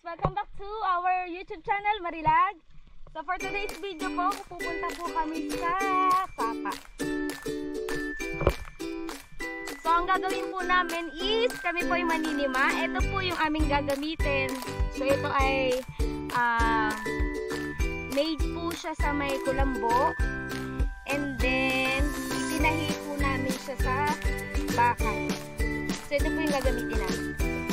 Welcome back to our YouTube channel, Marilag. So for today's video po, pupunta po kami sa Sapa. So ang gagawin po namin is, kami po yung maninima. Ito po yung aming gagamitin. So ito ay uh, made po siya sa may kulambo. And then, itinahi po namin siya sa bakal. So ito po yung gagamitin namin.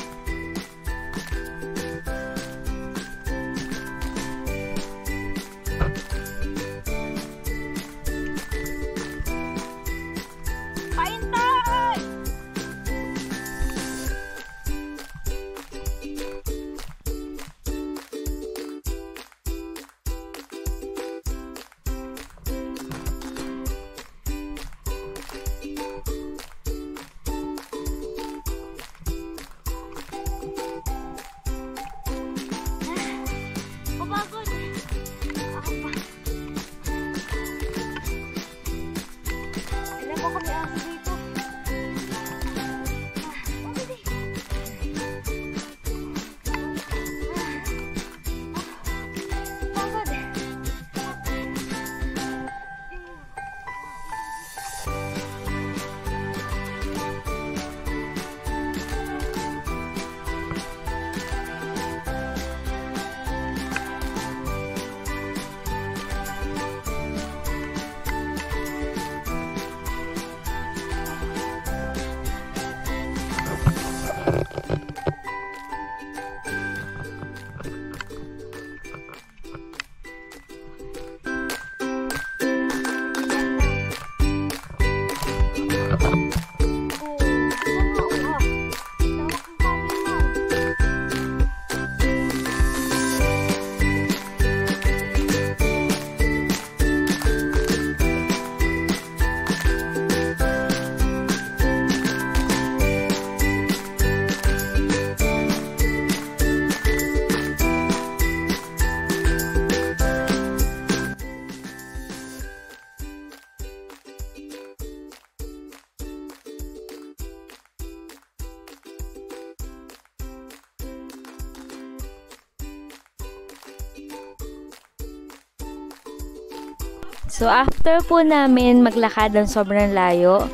So after po namin maglakad ng sobrang layo,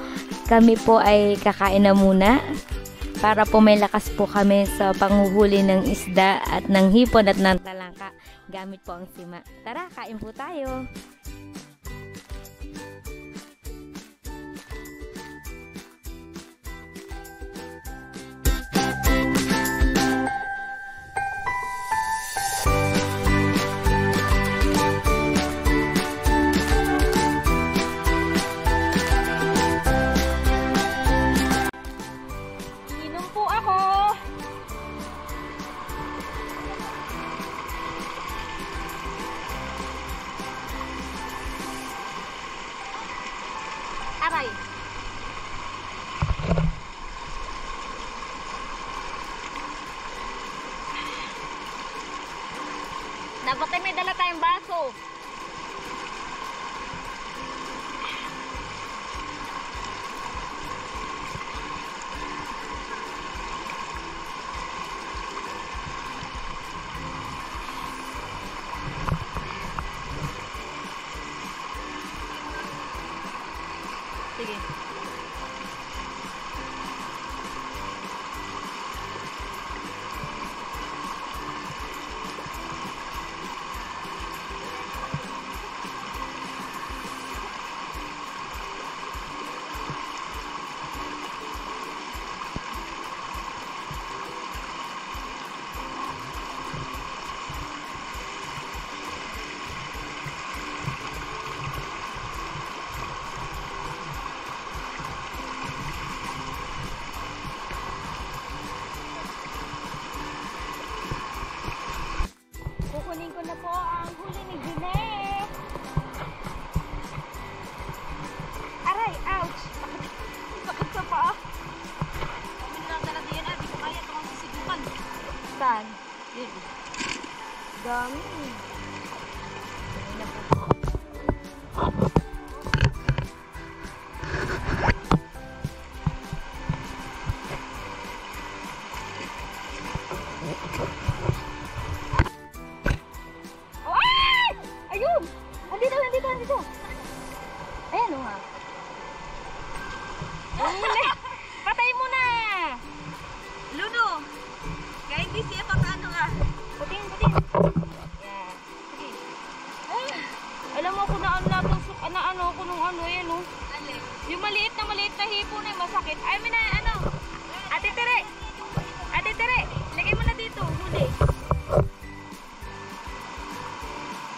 kami po ay kakain na muna para po may lakas po kami sa panguhuli ng isda at ng hipon at ng talangka gamit po ang sima. Tara, kain po tayo! Dapat ay may dala tayong baso. ako na natusok, ah, na ano ako nung ano yun, no? Yung maliit na maliit na hipo na yung masakit. Ay, mina, ano? Ate Tere! Ate Tere! Lagay mo na dito, huli.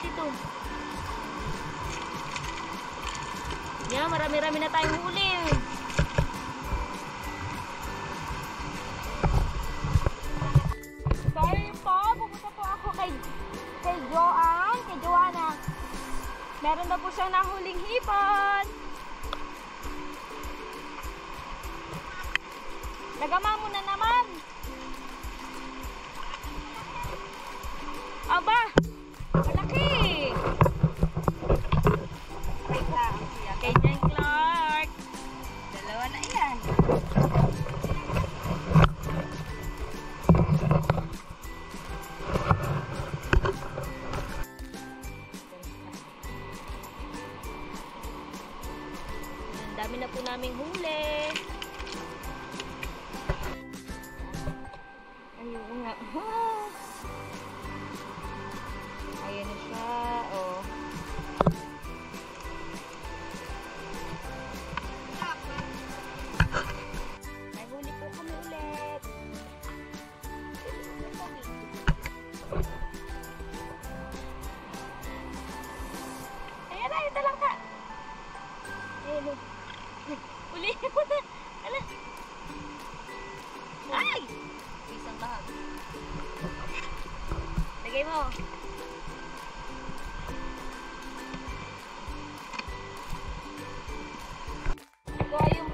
Dito. Yan, yeah, marami-rami na tayong huli. Meron na po siyang nahuling hipon. Nagama mo na naman. Aba,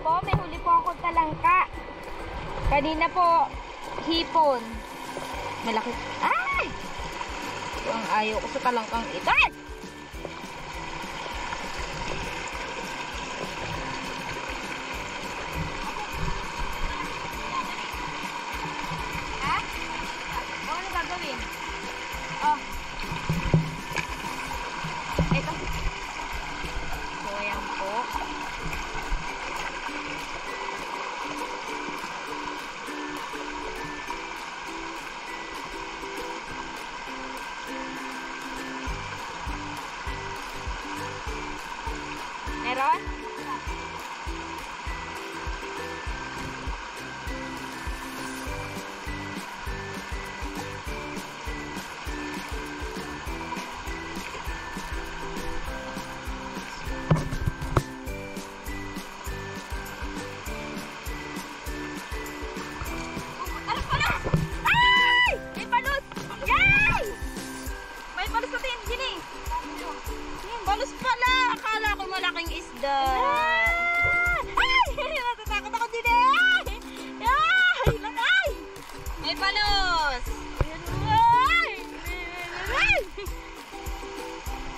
po. May huli po ako talangka. Kanina po, hipon. Malaki. Ay! Ang ayaw ko sa talangkang ito. Ay! Isda. Ay! Natatakot ako din eh! Ay! Ay! May balos! Ay! Ay!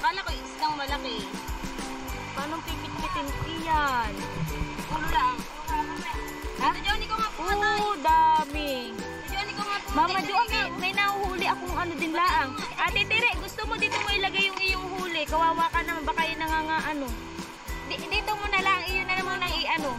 Akala ko isdang malaki. Paano pipit-pitin iyan? Ulo lang. Ha? Johnny ko nga pumatay. Oo, dami. Johnny ko nga pumatay. Mama Jo, may, may nahuhuli akong ano din laang. Ate Tere, gusto mo dito mo ilagay yung iyong huli. Kawawa ka naman, baka yun nanganga ano. Di, dito mo na lang, iyon na naman ang i-ano.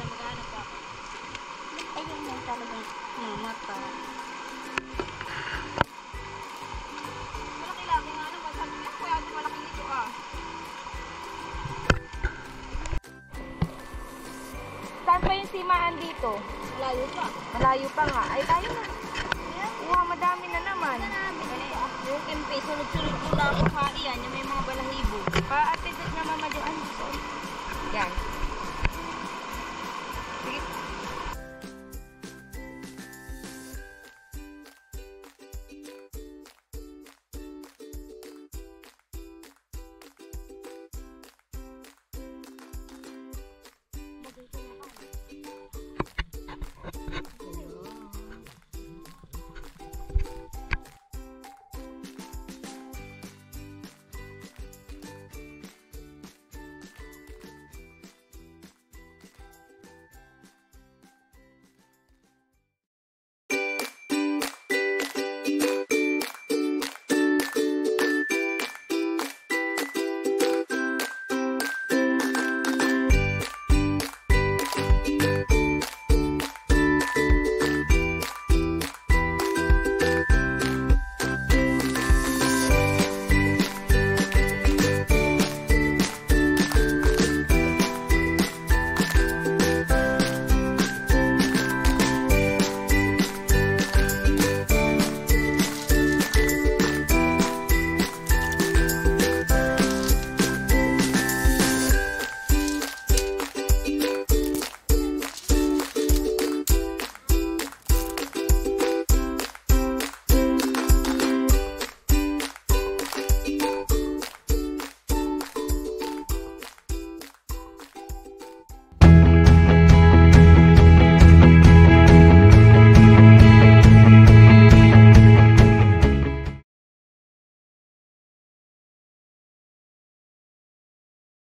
Kita maghanap pa ako. Ayun mo talagang mamata. Malaki lang, kung ano, masabi niya, kuya, malaki nito ah. Saan pa yung simaan dito? Malayo pa. Malayo pa nga. Ay, tayo na. Wow, madami na naman. Yung kimpe, sunod-sunod ko lang ako haiyan, yung may mga balahibo.